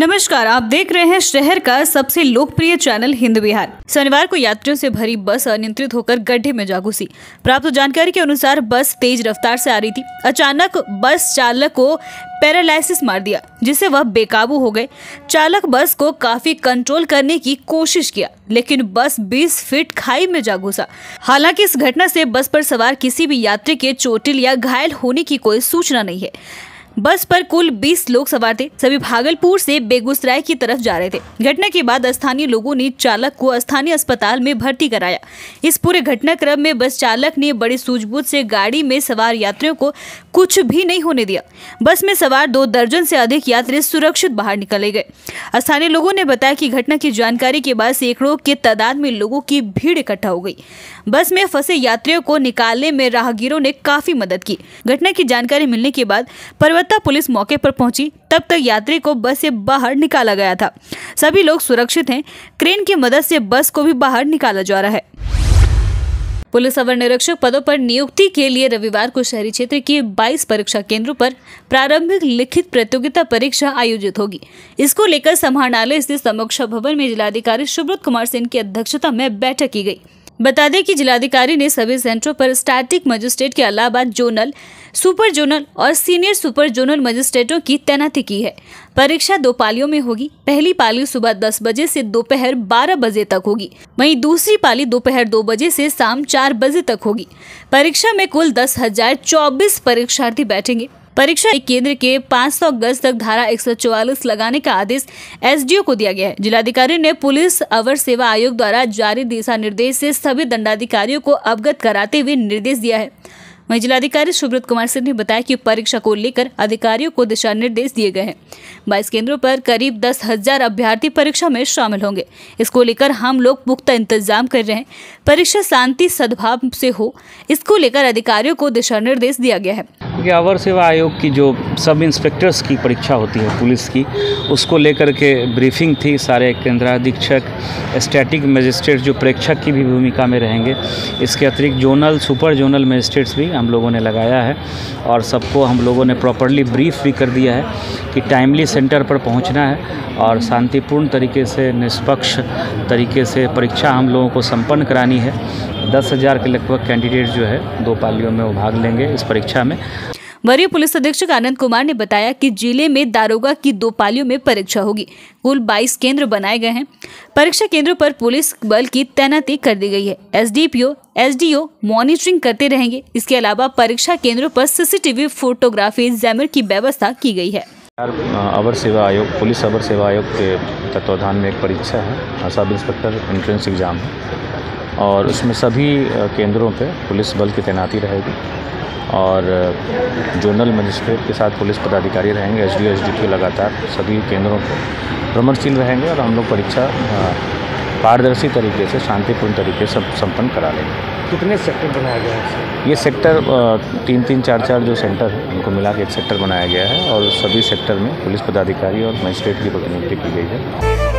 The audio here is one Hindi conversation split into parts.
नमस्कार, आप देख रहे हैं शहर का सबसे लोकप्रिय चैनल हिंद बिहार। शनिवार को यात्रियों से भरी बस अनियंत्रित होकर गड्ढे में जा घुसी। प्राप्त जानकारी के अनुसार बस तेज रफ्तार से आ रही थी। अचानक बस चालक को पैरालिसिस मार दिया, जिससे वह बेकाबू हो गए। चालक बस को काफ़ी कंट्रोल करने की कोशिश किया, लेकिन बस 20 फीट खाई में जा घुसा। हालाँकि इस घटना से बस पर सवार किसी भी यात्री के चोटिल या घायल होने की कोई सूचना नहीं है। बस पर कुल 20 लोग सवार थे। सभी भागलपुर से बेगूसराय की तरफ़ जा रहे थे। घटना के बाद स्थानीय लोगों ने चालक को स्थानीय अस्पताल में भर्ती कराया। इस पूरे घटनाक्रम में बस चालक ने बड़ी सूझबूझ से गाड़ी में सवार यात्रियों को कुछ भी नहीं होने दिया। बस में सवार दो दर्जन से अधिक यात्री सुरक्षित बाहर निकले गए। स्थानीय लोगों ने बताया कि घटना की जानकारी के बाद सैकड़ों के तादाद में लोगों की भीड़ इकट्ठा हो गई। बस में फंसे यात्रियों को निकालने में राहगीरों ने काफ़ी मदद की। घटना की जानकारी मिलने के बाद पर्वता पुलिस मौके पर पहुँची, तब तक यात्री को बस से बाहर निकाला गया था। सभी लोग सुरक्षित हैं। क्रेन की मदद से बस को भी बाहर निकाला जा रहा है। पुलिस अवर निरीक्षक पदों पर नियुक्ति के लिए रविवार को शहरी क्षेत्र के 22 परीक्षा केंद्रों पर प्रारंभिक लिखित प्रतियोगिता परीक्षा आयोजित होगी। इसको लेकर समाहरणालय स्थित समीक्षा भवन में जिलाधिकारी सुब्रत कुमार सिंह की अध्यक्षता में बैठक की गई। बता दें कि जिलाधिकारी ने सभी सेंटरों पर स्टैटिक मजिस्ट्रेट के अलावा जोनल सुपर जोनल और सीनियर सुपर जोनल मजिस्ट्रेटों की तैनाती की है। परीक्षा दो पालियों में होगी। पहली पाली सुबह 10 बजे से दोपहर 12 बजे तक होगी। वहीं दूसरी पाली दोपहर दो बजे से शाम चार बजे तक होगी। परीक्षा में कुल दस हज़ार चौबीस परीक्षार्थी बैठेंगे। परीक्षा केंद्र के 500 गज तक धारा 144 लगाने का आदेश एसडीओ को दिया गया है। जिलाधिकारी ने पुलिस, अवर सेवा आयोग द्वारा जारी दिशा निर्देश से सभी दंडाधिकारियों को अवगत कराते हुए निर्देश दिया है। वहीं जिलाधिकारी सुब्रत कुमार सिंह ने बताया कि परीक्षा को लेकर अधिकारियों को दिशा निर्देश दिए गए हैं। बाईस केंद्रों पर करीब दस हज़ार अभ्यर्थी परीक्षा में शामिल होंगे। इसको लेकर हम लोग पुख्ता इंतज़ाम कर रहे हैं। परीक्षा शांति सद्भाव से हो, इसको लेकर अधिकारियों को दिशा निर्देश दिया गया है। क्योंकि अवर सेवा आयोग की जो सब इंस्पेक्टर्स की परीक्षा होती है, पुलिस की, उसको लेकर के ब्रीफिंग थी। सारे केंद्राधीक्षक स्टैटिक मजिस्ट्रेट जो प्रेक्षक की भी भूमिका में रहेंगे, इसके अतिरिक्त जोनल सुपर जोनल मजिस्ट्रेट्स भी हम लोगों ने लगाया है और सबको हम लोगों ने प्रॉपरली ब्रीफ भी कर दिया है कि टाइमली सेंटर पर पहुँचना है और शांतिपूर्ण तरीके से, निष्पक्ष तरीके से परीक्षा हम लोगों को संपन्न करानी है। दस हज़ार के लगभग कैंडिडेट जो है, दो पालियों में वो भाग लेंगे इस परीक्षा में। वरीय पुलिस अधीक्षक आनंद कुमार ने बताया कि ज़िले में दारोगा की दो पालियों में परीक्षा होगी। कुल 22 केंद्र बनाए गए हैं। परीक्षा केंद्रों पर पुलिस बल की तैनाती कर दी गई है। एसडीपीओ, एसडीओ मॉनिटरिंग करते रहेंगे। इसके अलावा परीक्षा केंद्रों पर सीसीटीवी फोटोग्राफी, जैमर की व्यवस्था की गई है। अवर सेवा आयोग, पुलिस अवर सेवा आयोग के तत्वाधान में एक परीक्षा है। सब इंस्पेक्टर एंट्रेंस एग्ज़ाम है। और उसमें सभी केंद्रों पे पुलिस बल की तैनाती रहेगी। और जोनल मजिस्ट्रेट के साथ पुलिस पदाधिकारी रहेंगे एस डी एस डी लगातार सभी केंद्रों पर भ्रमणशील रहेंगे और हम लोग परीक्षा पारदर्शी तरीके से शांतिपूर्ण तरीके से संपन्न करा लेंगे। कितने सेक्टर बनाया गया है ये सेक्टर तीन तीन चार चार जो सेंटर है उनको मिला के एक सेक्टर बनाया गया है और सभी सेक्टर में पुलिस पदाधिकारी और मजिस्ट्रेट की नियुक्ति की गई है।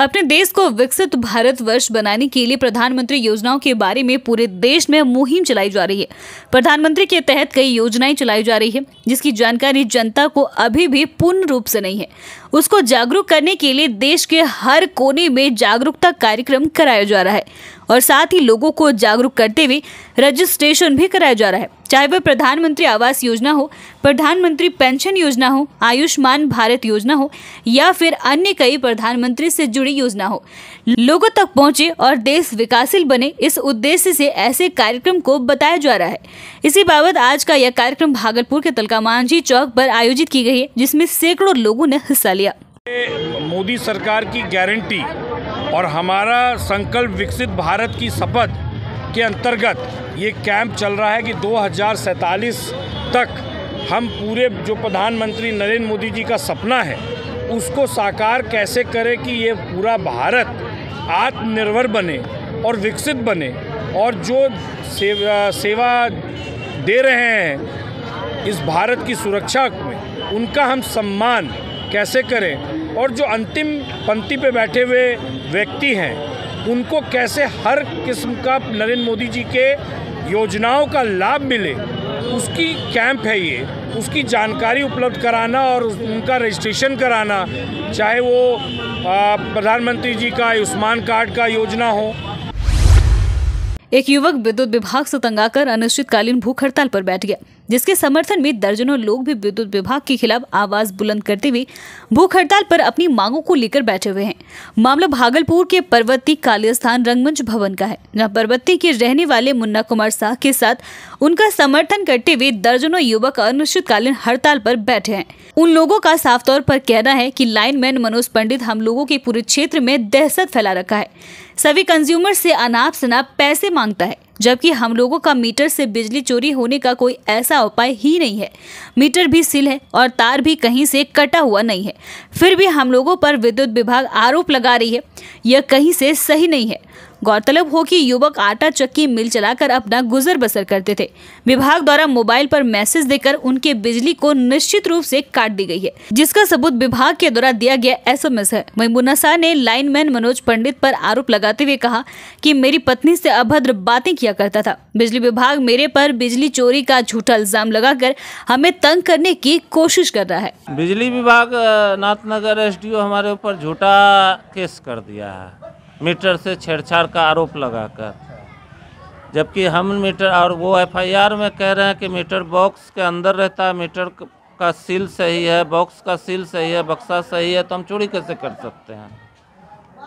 अपने देश को विकसित भारत वर्ष बनाने के लिए प्रधानमंत्री योजनाओं के बारे में पूरे देश में मुहिम चलाई जा रही है। प्रधानमंत्री के तहत कई योजनाएँ चलाई जा रही है, जिसकी जानकारी जनता को अभी भी पूर्ण रूप से नहीं है। उसको जागरूक करने के लिए देश के हर कोने में जागरूकता कार्यक्रम कराया जा रहा है और साथ ही लोगों को जागरूक करते हुए रजिस्ट्रेशन भी कराया जा रहा है। चाहे वह प्रधानमंत्री आवास योजना हो, प्रधानमंत्री पेंशन योजना हो, आयुष्मान भारत योजना हो, या फिर अन्य कई प्रधानमंत्री से जुड़ी योजना हो, लोगों तक पहुँचे और देश विकासशील बने, इस उद्देश्य से ऐसे कार्यक्रम को बताया जा रहा है। इसी बाबत आज का यह कार्यक्रम भागलपुर के तलका मांझी चौक पर आयोजित की गई है, जिसमें सैकड़ों लोगों ने हिस्सा लिया। मोदी सरकार की गारंटी और हमारा संकल्प विकसित भारत की शपथ के अंतर्गत ये कैंप चल रहा है कि दो हज़ार सैंतालीस तक हम पूरे जो प्रधानमंत्री नरेंद्र मोदी जी का सपना है, उसको साकार कैसे करें कि ये पूरा भारत आत्मनिर्भर बने और विकसित बने और जो सेवा सेवा दे रहे हैं इस भारत की सुरक्षा में, उनका हम सम्मान कैसे करें? और जो अंतिम पंक्ति पे बैठे हुए व्यक्ति हैं, उनको कैसे हर किस्म का नरेंद्र मोदी जी के योजनाओं का लाभ मिले? उसकी कैंप है ये। उसकी जानकारी उपलब्ध कराना और उनका रजिस्ट्रेशन कराना, चाहे वो प्रधानमंत्री जी का आयुष्मान कार्ड का योजना हो। एक युवक विद्युत विभाग से तंग आकर अनिश्चितकालीन भूख हड़ताल पर बैठ गया। जिसके समर्थन में दर्जनों लोग भी विद्युत विभाग के खिलाफ आवाज़ बुलंद करते हुए भूख हड़ताल पर अपनी मांगों को लेकर बैठे हुए हैं। मामला भागलपुर के पर्वती कालियास्थान रंगमंच भवन का है, जहाँ पर्वती के रहने वाले मुन्ना कुमार शाह के साथ उनका समर्थन करते हुए दर्जनों युवक अनिश्चितकालीन हड़ताल पर बैठे हैं। उन लोगों का साफ़ तौर पर कहना है कि लाइनमैन मनोज पंडित हम लोगों के पूरे क्षेत्र में दहशत फैला रखा है। सभी कंज्यूमर से अनाप शनाप पैसे माँगता है। जबकि हम लोगों का मीटर से बिजली चोरी होने का कोई ऐसा उपाय ही नहीं है। मीटर भी सिल है और तार भी कहीं से कटा हुआ नहीं है। फिर भी हम लोगों पर विद्युत विभाग आरोप लगा रही है। यह कहीं से सही नहीं है। गौरतलब हो कि युवक आटा, चक्की, मिल चलाकर अपना गुजर बसर करते थे। विभाग द्वारा मोबाइल पर मैसेज देकर उनके बिजली को निश्चित रूप से काट दी गई है, जिसका सबूत विभाग के द्वारा दिया गया एसएमएस है। वही मुन्ना शाह ने लाइनमैन मनोज पंडित पर आरोप लगाते हुए कहा कि मेरी पत्नी से अभद्र बातें किया करता था। बिजली विभाग मेरे पर बिजली चोरी का झूठा इल्ज़ाम लगाकर हमें तंग करने की कोशिश कर रहा है। बिजली विभाग नाथनगर एस हमारे ऊपर झूठा केस कर दिया है। मीटर से छेड़छाड़ का आरोप लगाकर। जबकि हम मीटर और वो एफआईआर में कह रहे हैं कि मीटर बॉक्स के अंदर रहता है मीटर का सील सही है बॉक्स का सील सही है बक्सा सही है तो हम चोरी कैसे कर सकते हैं?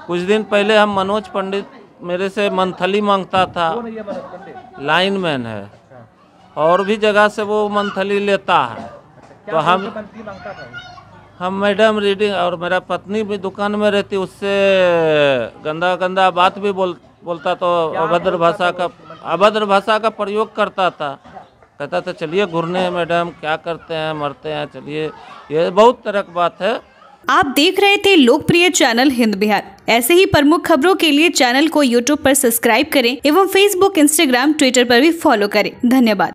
कुछ दिन पहले हम मनोज पंडित मेरे से मंथली माँगता था। लाइनमैन है। और भी जगह से वो मंथली लेता है। तो हम हम मैडम रीडिंग और मेरा पत्नी भी दुकान में रहती उससे गंदा गंदा बात भी बोल बोलता तो अभद्र भाषा का अभद्र भाषा का प्रयोग करता था। कहता था चलिए घूरने मैडम क्या करते हैं मरते हैं चलिए। ये बहुत तरह की बात है। आप देख रहे थे लोकप्रिय चैनल हिंद बिहार। ऐसे ही प्रमुख खबरों के लिए चैनल को यूट्यूब पर सब्सक्राइब करें एवं फेसबुक इंस्टाग्राम ट्विटर पर भी फॉलो करें। धन्यवाद।